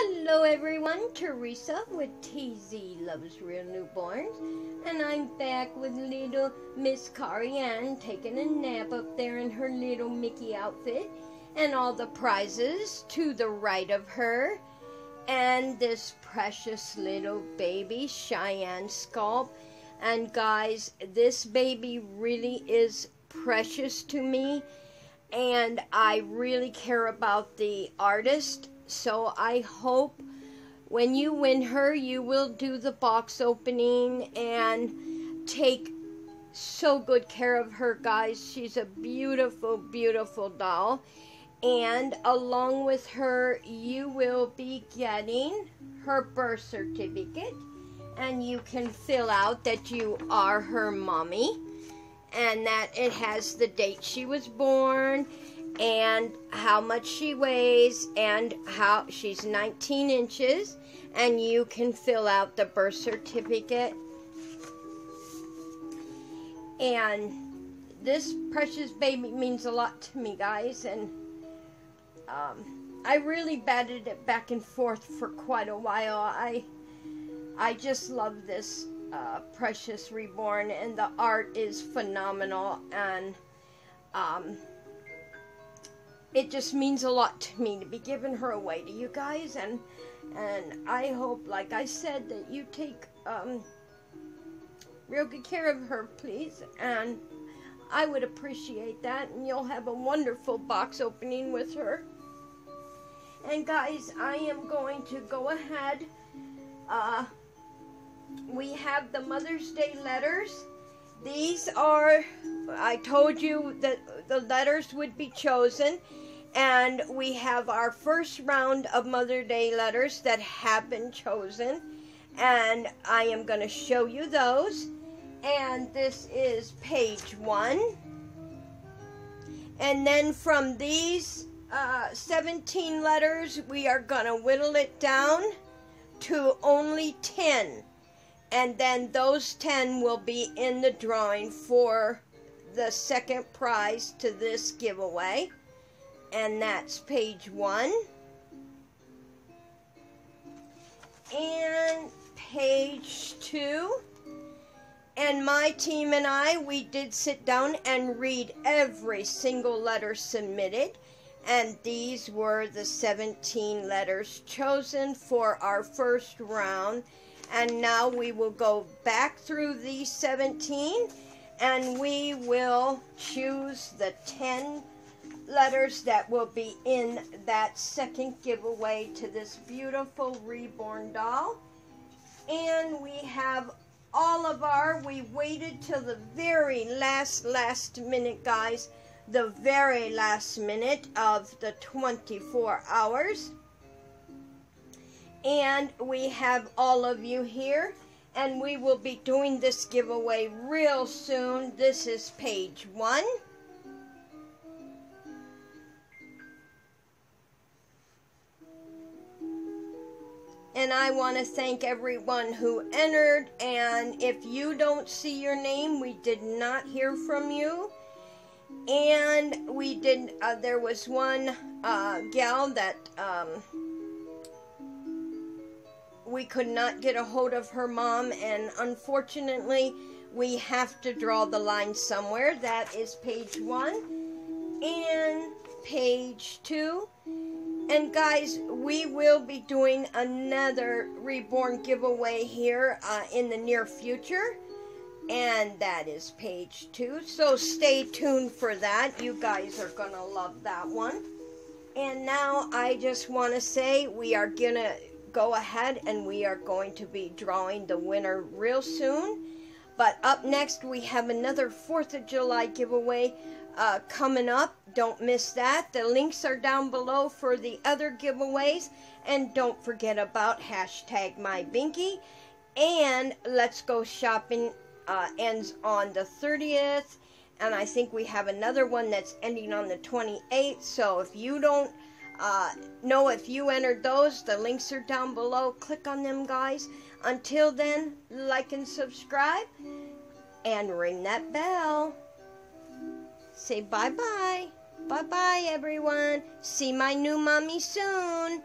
Hello everyone, Teresa with TZ Loves Real Newborns, and I'm back with little Miss Carrie taking a nap up there in her little Mickey outfit, and all the prizes to the right of her, and this precious little baby Cheyenne Sculpt. And guys, this baby really is precious to me, and I really care about the artist so I hope when you win her, you will do the box opening and take so good care of her, guys. She's a beautiful, beautiful doll. And along with her, you will be getting her birth certificate. And you can fill out that you are her mommy and that it has the date she was born and how much she weighs and how she's 19 inches and you can fill out the birth certificate. And this precious baby means a lot to me guys and um, I really batted it back and forth for quite a while. I I just love this uh, precious reborn and the art is phenomenal and um, it just means a lot to me to be giving her away to you guys and and I hope like I said that you take um, real good care of her please and I would appreciate that and you'll have a wonderful box opening with her. And guys I am going to go ahead. Uh, we have the Mother's Day letters these are I told you that the letters would be chosen and we have our first round of Mother Day letters that have been chosen. And I am going to show you those. And this is page one. And then from these uh, 17 letters, we are going to whittle it down to only 10. And then those 10 will be in the drawing for the second prize to this giveaway and that's page one. And page two. And my team and I, we did sit down and read every single letter submitted. And these were the 17 letters chosen for our first round. And now we will go back through these 17 and we will choose the 10 letters that will be in that second giveaway to this beautiful reborn doll. And we have all of our, we waited till the very last, last minute, guys. The very last minute of the 24 hours. And we have all of you here. And we will be doing this giveaway real soon. This is page one. and I want to thank everyone who entered. And if you don't see your name, we did not hear from you. And we did, uh, there was one uh, gal that um, we could not get a hold of her mom, and unfortunately, we have to draw the line somewhere. That is page one. And page two and guys, we will be doing another reborn giveaway here uh, in the near future. And that is page two. So stay tuned for that. You guys are going to love that one. And now I just want to say we are going to go ahead and we are going to be drawing the winner real soon. But up next, we have another 4th of July giveaway uh, coming up. Don't miss that. The links are down below for the other giveaways. And don't forget about hashtag MyBinky. And Let's Go Shopping uh, ends on the 30th. And I think we have another one that's ending on the 28th. So if you don't uh, know if you entered those, the links are down below. Click on them, guys. Until then, like and subscribe. And ring that bell. Say bye bye. Bye bye, everyone. See my new mommy soon.